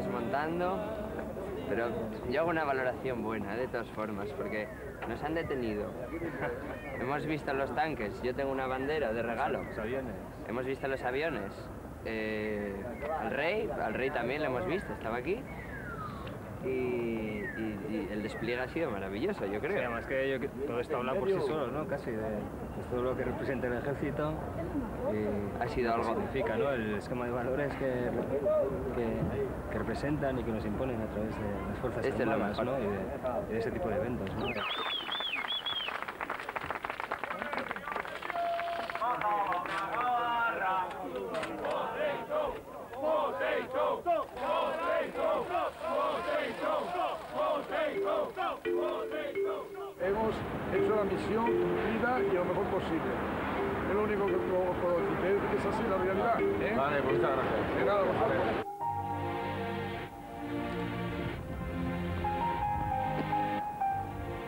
desmontando, pero yo hago una valoración buena, de todas formas, porque nos han detenido. Hemos visto los tanques, yo tengo una bandera de regalo. Los aviones. Hemos visto los aviones. Eh, al rey, al rey también lo hemos visto, estaba aquí. Despliegue ha sido maravilloso, yo Sí, creo. además que, yo- todo esto habla por sí solo, ¿no? Casi de, de todo lo que representa el ejército y Ha sido algo... significa, ¿no? El esquema de valores que, que, que representan y que nos imponen a través de las fuerzas Este armadas. ¿no? Y de, y de ese tipo de eventos, ¿no? Hemos hecho la misión cumplida y lo mejor posible. Es lo único que puedo puedo decir, que es así la realidad. ¿eh? Vale, pues muchas gracias. De nada, vosotros.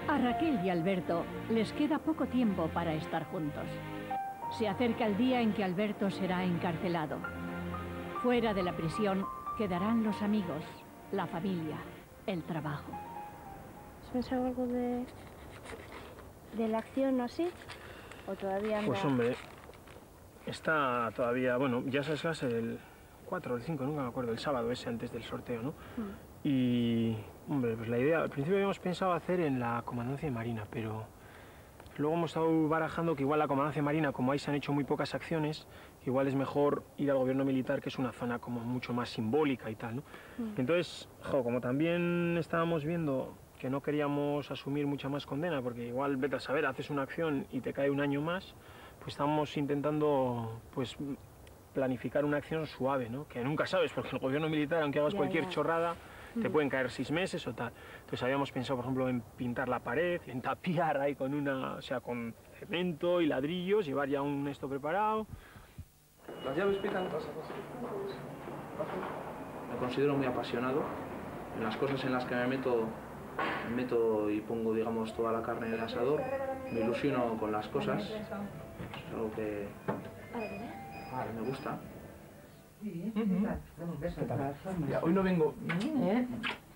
A Raquel y Alberto les queda poco tiempo para estar juntos. Se acerca el día en que Alberto será encarcelado. Fuera de la prisión quedarán los amigos, la familia, el trabajo. ¿Has pensado algo de, de la acción o así? ¿O todavía anda? Pues hombre, está todavía, bueno, ya sabes que va a ser el 4 o el 5, nunca me acuerdo, el sábado ese antes del sorteo, ¿no? Y, hombre, pues la idea, al principio habíamos pensado hacer en la Comandancia de Marina, pero luego hemos estado barajando que igual la Comandancia de Marina, como ahí se han hecho muy pocas acciones, igual es mejor ir al gobierno militar, que es una zona como mucho más simbólica y tal, ¿no? Entonces, jo, como también estábamos viendo que no queríamos asumir mucha más condena, porque igual, vete a saber, haces una acción y te cae un año más, pues estamos intentando, pues, planificar una acción suave, ¿no? Que nunca sabes, porque el gobierno militar, aunque hagas Ya, cualquier ya. chorrada, te pueden caer seis meses o tal. Entonces habíamos pensado, por ejemplo, en pintar la pared, en tapiar ahí con una, o sea, con cemento y ladrillos, llevar ya un esto preparado. Las llaves pitan. Me considero muy apasionado en las cosas en las que me meto, me meto y pongo, digamos, toda la carne en el asador. Me ilusiono con las cosas. Es algo que me gusta. Hoy no vengo.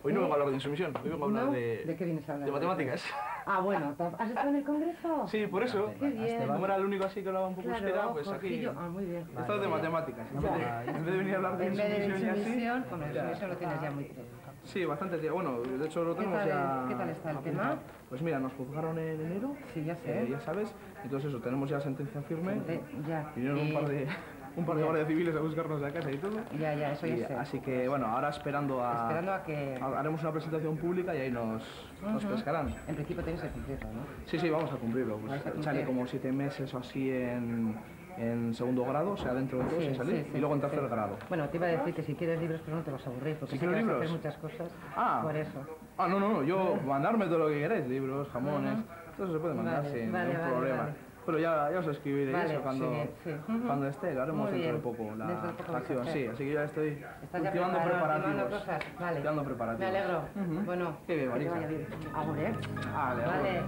Hoy no vengo a hablar de insumisión, hoy vengo a hablar ¿No? de, ¿De qué vienes a hablar? de matemáticas. Ah, bueno, ¿has estado en el congreso? Sí, por eso. Qué bien. Como era el único así que hablaba un poco Claro, euskera, pues aquí. y Ah, muy bien. He estado de matemáticas. En vez de, en vez de venir a hablar de En vez de insumisión y hombre, eso lo tienes ya muy claro. Sí, bastante tío. Bueno, de hecho lo ¿Qué tenemos tal- ya. qué tal está el tema? Pues mira, nos juzgaron en enero. Sí, ya sé. eh, ya sabes. Entonces eso, tenemos ya sentencia firme. Eh, ya. Vinieron un Y- par de un par de guardias civiles a buscarnos a casa y todo. Ya, ya, eso Y ya sé. así que bueno, ahora esperando a. Esperando a que... a- Haremos una presentación pública y ahí nos, nos pescarán. En principio tienes que cumplirlo, ¿no? Sí, sí, vamos a cumplirlo. Pues, a sale como siete meses o así en, en segundo grado, o sea, dentro de todo, Sí, sin salir. sí, sí, y luego en tercer grado. Bueno, te iba a decir que si quieres libros, pero no te vas a aburrir, porque ¿Si sé que quiero vas a hacer muchas cosas. Ah. Por eso. Ah, no, no, no, yo mandarme todo lo que queréis, libros, jamones, todo eso se puede mandar Vale, sin vale, ningún vale, problema. Pero ya, ya os escribiré Vale, eso cuando, sí, sí. Cuando esté, lo haremos dentro de poco, la, poco acción, sí, así que ya estoy Estás preparado, preparativos. cosas. Vale. Preparativos. Me alegro. Ujú. Bueno, Qué bien, Marisa. vaya bien. Agur, ¿eh? Vale. Vale.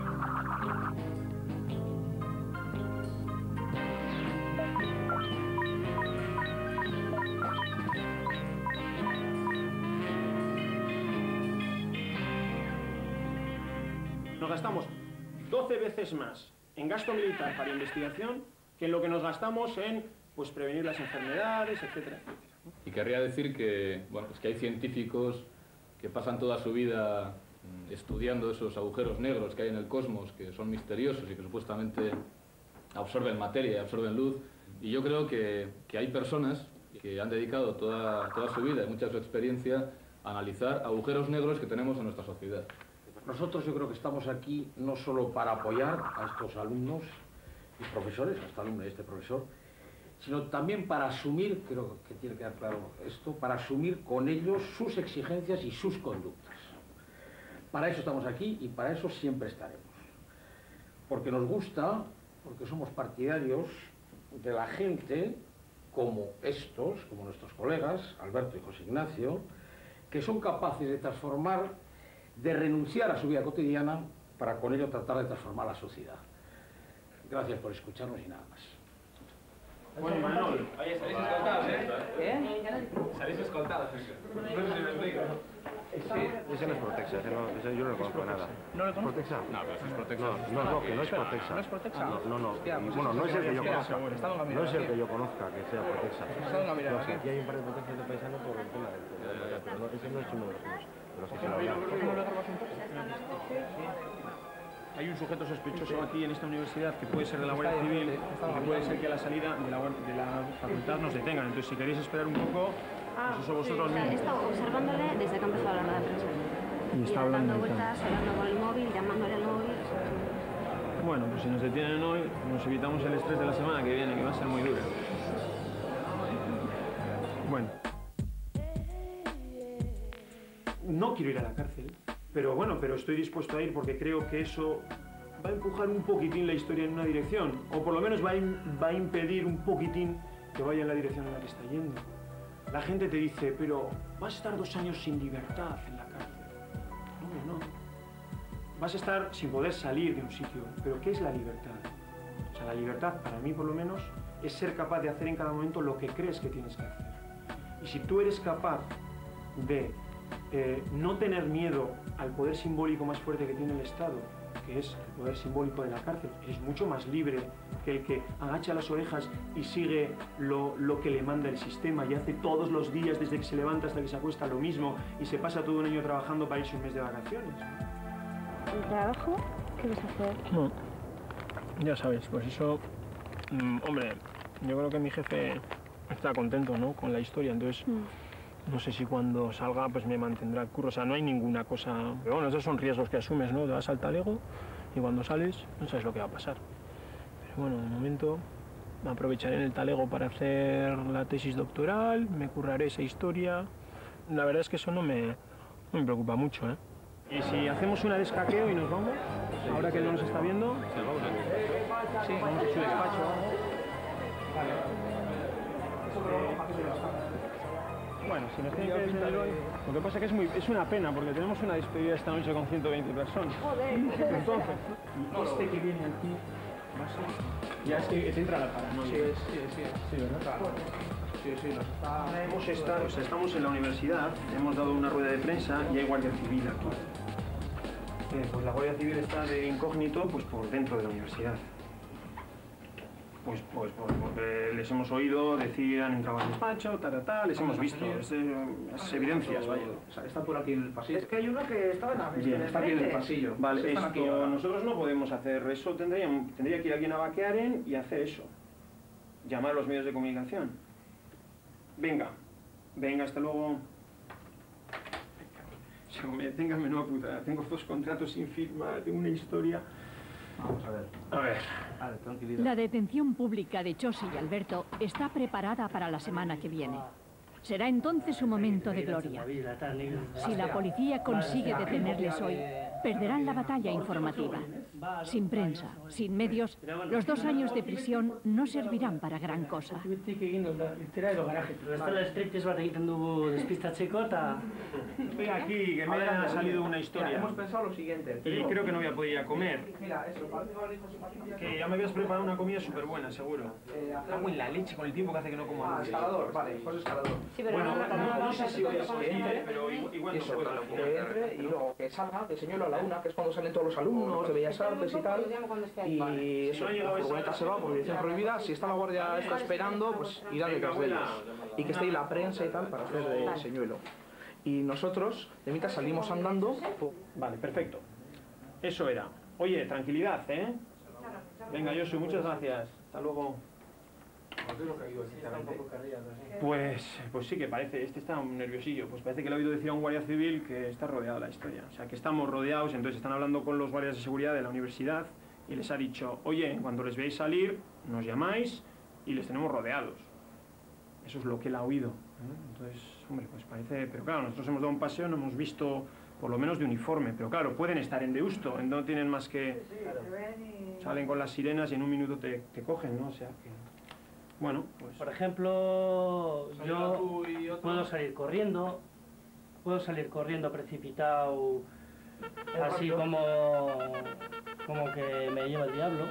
Nos gastamos 12 veces más en gasto militar para investigación que en lo que nos gastamos en pues, prevenir las enfermedades, etcétera. Y querría decir que, bueno, es que hay científicos que pasan toda su vida mm, estudiando esos agujeros negros que hay en el cosmos, que son misteriosos y que supuestamente absorben materia y absorben luz. Y yo creo que, que hay personas que han dedicado toda, toda su vida y mucha su experiencia a analizar agujeros negros que tenemos en nuestra sociedad. Nosotros yo creo que estamos aquí no solo para apoyar a estos alumnos y profesores, a este alumno y a este profesor, sino también para asumir, creo que tiene que quedar claro esto, para asumir con ellos sus exigencias y sus conductas. Para eso estamos aquí y para eso siempre estaremos. Porque nos gusta, porque somos partidarios de la gente como estos, como nuestros colegas, Alberto y José Ignacio, que son capaces de transformar, de renunciar a su vida cotidiana para con ello tratar de transformar la sociedad. Gracias por escucharnos y nada más. Bueno, Manuel. Oye, salís escoltados, ¿eh? ¿Qué? Salís escoltados. No sé si me explico. Sí, ese no es Protexa, ese no, ese yo no lo conozco nada. ¿No lo conoces? ¿Protexa? No, pero es Protexa. No, no, no, que no es Protexa. ¿no es Protexa? No, no, no. Hostia, pues bueno, no es el que yo conozca. No es el que yo conozca que sea Protexa. Está en la mirada aquí. hay un par de Protexas de paisano por el tema del del- pero no, ese no es uno de los que. Hay un sujeto sospechoso aquí en esta universidad que puede ser de la Guardia Civil y que puede ser que a la salida de la, guar- de la facultad nos detengan. Entonces, si queréis esperar un poco, pues eso vosotros He mismos. estado observándole desde que ha empezado la rueda de prensa. Y está hablando dando vueltas, hablando con el móvil, llamándole al móvil. Bueno, pues si nos detienen hoy, nos evitamos el estrés de la semana que viene, que va a ser muy duro. Bueno. No quiero ir a la cárcel, pero bueno, pero estoy dispuesto a ir porque creo que eso va a empujar un poquitín la historia en una dirección, o por lo menos va a, va a impedir un poquitín que vaya en la dirección en la que está yendo. La gente te dice, pero vas a estar dos años sin libertad en la cárcel. No, no. Vas a estar sin poder salir de un sitio. Pero ¿qué es la libertad? O sea, la libertad, para mí por lo menos, es ser capaz de hacer en cada momento lo que crees que tienes que hacer. Y si tú eres capaz de eh, no tener miedo al poder simbólico más fuerte que tiene el Estado, que es el poder simbólico de la cárcel, eres mucho más libre que el que agacha las orejas y sigue lo, lo que le manda el sistema y hace todos los días, desde que se levanta hasta que se acuesta, lo mismo y se pasa todo un año trabajando para irse un mes de vacaciones. ¿El trabajo? ¿Qué vas a hacer? No, ya sabes, pues eso, mm, hombre, yo creo que mi jefe está contento, ¿no? Con la historia, entonces no sé si cuando salga pues me mantendrá el curro, o sea, no hay ninguna cosa, pero bueno, esos son riesgos que asumes, ¿no? Te vas al talego y cuando sales no sabes lo que va a pasar. Pero bueno, de momento me aprovecharé en el talego para hacer la tesis doctoral, me curraré esa historia. La verdad es que eso no me, no me preocupa mucho, ¿eh? ¿Y si hacemos una de escaqueo y nos vamos? Ahora que él no nos está viendo. Sí, vamos a su despacho. Bueno, si nos tienen que despedir hoy... Lo que pasa es que es, muy, es una pena, porque tenemos una despedida esta noche con 120 personas. Entonces, y este que viene aquí va a ser... Ya es que te entra la paranoia. Sí, sí, sí. Sí, ¿verdad? Sí, sí, nos está... Hemos estado, o sea, estamos en la universidad, hemos dado una rueda de prensa y hay guardia civil aquí. Eh, pues la guardia civil está de incógnito pues por dentro de la universidad. Pues, pues, pues porque les hemos oído decir han entrado al despacho, ta, ta, ta, les hemos visto, es, eh, es evidencias, vaya. O sea, está por aquí en el pasillo. Es que hay uno que estaba en la Bien, Está aquí en el pasillo. Vale, esto, nosotros no podemos hacer eso, tendría, tendría que ir alguien a vaquearen y hacer eso. Llamar a los medios de comunicación. Venga, venga, hasta luego. Me tengas menuda puta, tengo dos contratos sin firma, tengo una historia. Vamos a ver. A ver. Vale, tranquilidad. La detención pública de Chosi y Alberto está preparada para la semana que viene. Será entonces su momento de gloria. Si la policía consigue detenerles hoy, perderán la batalla informativa. Sin prensa, sin medios, los dos años de prisión no servirán para gran cosa. Estoy aquí, que me ha salido una historia. Hemos pensado lo siguiente. Y creo que no voy a poder ir a comer. Que ya me habías preparado una comida súper buena, seguro. Eh, Cago en la leche con el tiempo que hace que no como Ah, algo. escalador, vale, pues escalador. Bueno, no, sé si voy a seguir, pero igual, no puedo. que entre y luego que salga de señuelo a la una, que es cuando salen todos los alumnos de Bellas Artes y tal. Y eso, la furgoneta se va por dirección prohibida. Si está la guardia está esperando, pues irá detrás de ellos. Y que esté ahí la prensa y tal para hacer de señuelo. Y nosotros, de mitad, salimos andando. Vale, perfecto. Eso era. Oye, tranquilidad, ¿eh? Venga, Josu, muchas gracias. Hasta luego. Pues, pues sí que parece, este está un nerviosillo, pues parece que le he oído decir a un guardia civil que está rodeada la historia. O sea, que estamos rodeados, entonces están hablando con los guardias de seguridad de la universidad y les ha dicho, oye, cuando les veáis salir, nos llamáis y les tenemos rodeados. Eso es lo que él ha oído. ¿eh? Entonces, hombre, pues parece, pero claro, nosotros hemos dado un paseo, no hemos visto por lo menos de uniforme, pero claro, pueden estar en Deusto, no tienen más que... Salen con las sirenas y en un minuto te, te cogen, ¿no? O sea que... Bueno, pues... Por ejemplo, yo puedo salir corriendo, puedo salir corriendo precipitado, así como, como que me lleva el diablo.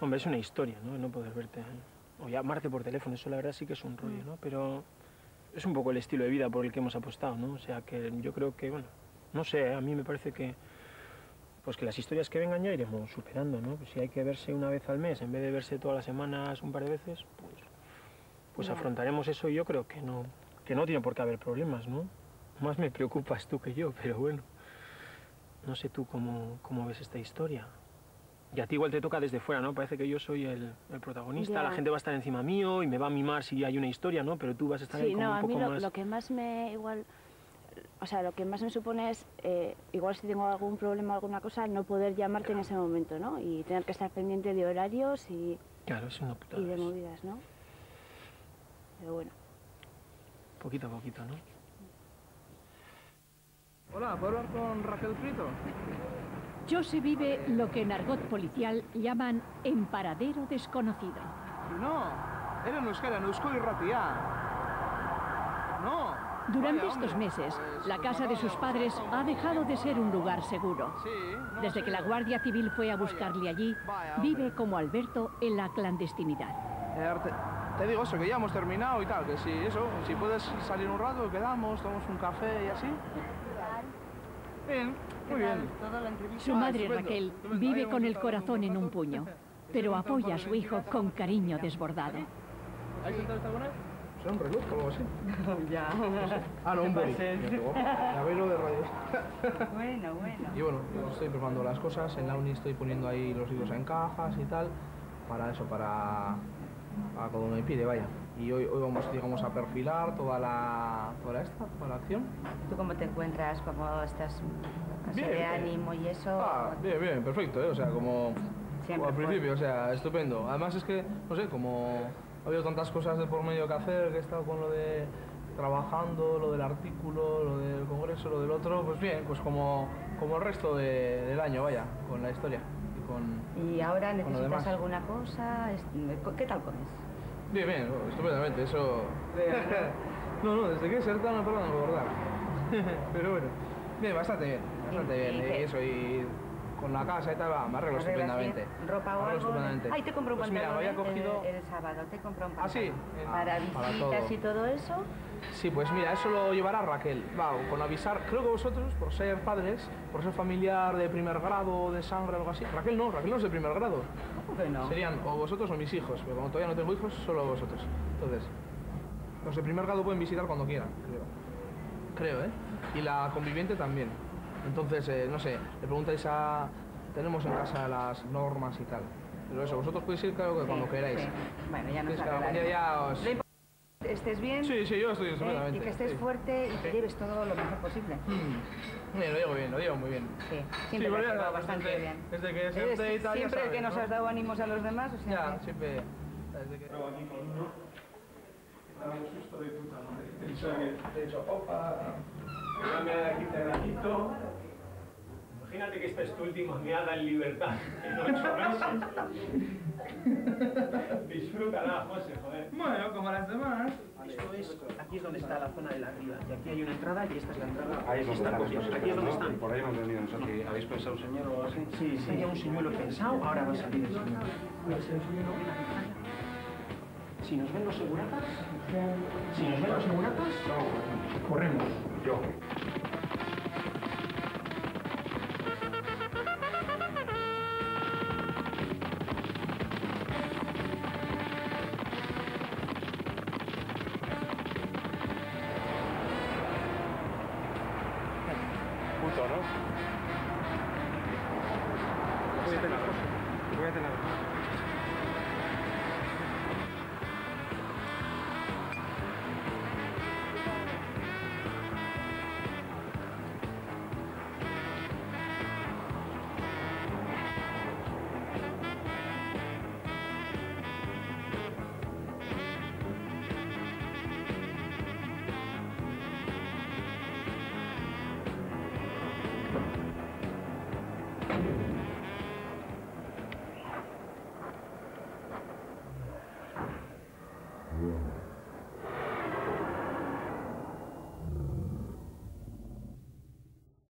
Hombre, es una historia, ¿no? No poder verte. ¿eh? o llamarte por teléfono, eso la verdad sí que es un rollo, ¿no? Pero es un poco el estilo de vida por el que hemos apostado, ¿no? O sea que yo creo que, bueno, no sé, a mí me parece que pues que las historias que vengan ya iremos superando, ¿no? Pues si hay que verse una vez al mes en vez de verse todas las semanas un par de veces, pues, pues afrontaremos eso y yo creo que no, que no tiene por qué haber problemas, ¿no? Más me preocupas tú que yo, pero bueno. No sé tú cómo, cómo ves esta historia. Y a ti igual te toca desde fuera, ¿no? Parece que yo soy el, el protagonista, Ya. la gente va a estar encima mío y me va a mimar si hay una historia, ¿no? Pero tú vas a estar ahí Sí, como no, un a poco mí lo, más... lo que más me igual, o sea, lo que más me supone es, eh, igual si tengo algún problema o alguna cosa, no poder llamarte en ese momento, ¿no? Y tener que estar pendiente de horarios y, Claro, es una y de movidas, ¿no? Pero bueno. Poquito a poquito, ¿no? Hola, ¿puedo hablar con Raquel Frito? Jose vive lo que en argot policial llaman en paradero desconocido. No, era en euskera, en euskoi ratia. No. Durante estos meses, pues, la casa de sus padres ha dejado de ser un lugar seguro. Desde que la. Guardia Civil fue a buscarle allí, vive como Alberto en la clandestinidad. Eh, te, digo eso, que ya hemos terminado y tal, que si eso, si puedes salir un rato, quedamos, tomamos un café y así. Bien, muy bien. Su Ah, madre Raquel vive con el corazón en un puño, pero apoya a su hijo con cariño desbordado. ¿Has sentado esta buena? ¿Será un reloj o algo así? Ya. Ah, no, un boli. de radio. Bueno, bueno. Y bueno, yo estoy preparando las cosas, en la uni estoy poniendo ahí los libros en cajas y tal, para eso, para, para cuando me pide, vaya. Y hoy, hoy vamos, digamos, a perfilar toda la, toda la esta, toda la acción. ¿Tú cómo te encuentras? ¿Cómo estás? Bien, de bien. ánimo y eso. Ah, bien, bien, perfecto, ¿eh? O sea, como, Siempre al fue. principio, o sea, estupendo. Además es que, no sé, como ha habido tantas cosas de por medio que hacer, que he estado con lo de trabajando, lo del artículo, lo del congreso, lo del otro, pues bien, pues como, como el resto de- del año, vaya, con la historia y con... ¿Y ahora con necesitas alguna cosa? Es- ¿Qué tal comes? Bien, bien, estupendamente, eso... no, no, desde que ser tan no de engordar. Pero bueno, bien, bastante bien, bastante ¿Y- bien, y eso, y con la casa y tal, va, me arreglo ¿Arreglas estupendamente. ¿Ropa o algo? Ay, te compro un Pues mira, pantalón había ¿eh? cogido... el, el sábado, te compro un Ah, sí, pantalón. eh, Para para visitas todo. y todo eso. Sí, pues mira, eso lo llevará Raquel. Va, con avisar, creo que vosotros, por ser padres, por ser familiar de primer grado, de sangre o algo así. Raquel no, Raquel no es de primer grado. ¿Cómo que no? Serían o vosotros o mis hijos, pero como todavía no tengo hijos, solo vosotros. Entonces, los de primer grado pueden visitar cuando quieran, creo. Creo, ¿eh? Y la conviviente también. Entonces, eh, no sé, le preguntáis a... Tenemos en casa las normas y tal. Pero eso, vosotros podéis ir, claro, que cuando queráis. sí. Bueno, ya nos ya, os... Estés bien. Sí, sí, yo estoy ¿eh? estupendamente. Y que estés sí. fuerte y que Sí. lleves todo lo mejor posible. Bien, lo digo bien, lo digo muy bien. Sí, siempre lo has llevado bastante desde, bien. Desde que Eres siempre tal, ya siempre el que sabes, nos ¿no? has dado ánimos a los demás. O sea, Ya, que- siempre. Desde que... Estaba un susto de puta madre. Pensaba que, de hecho, opa, Imagínate que esta es tu última meada en libertad en ocho meses. Disfrútala, José, joder. Bueno, como las demás. Esto es, aquí es donde está la zona de la arriba. Y aquí hay una entrada y esta es la entrada. Ahí es donde Está están las cogido. cosas, Aquí es están. Por ahí hemos venido nosotros. ¿Y ¿Habéis pensado un señor o así? Sí, sí. Tenía un señuelo pensado, ahora va a salir el pantalla. Si nos ven los seguratas, si nos ven los seguratas, corremos. Puto, ¿no?